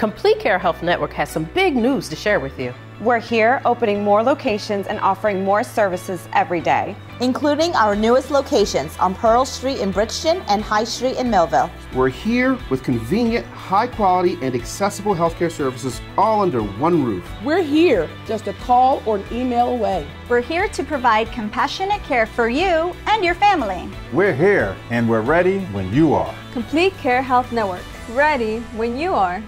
Complete Care Health Network has some big news to share with you. We're here opening more locations and offering more services every day, including our newest locations on Pearl Street in Bridgeton and High Street in Millville. We're here with convenient, high quality, and accessible healthcare services all under one roof. We're here just a call or an email away. We're here to provide compassionate care for you and your family. We're here and we're ready when you are. Complete Care Health Network, ready when you are.